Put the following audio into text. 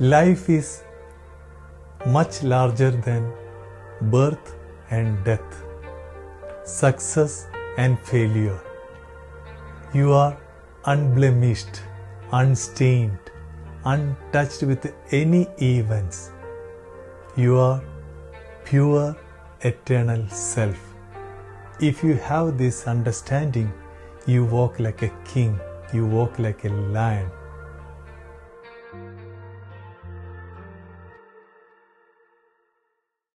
Life is much larger than birth and death, success and failure. You are unblemished, unstained, untouched with any events. You are pure eternal self. If you have this understanding, you walk like a king, you walk like a lion,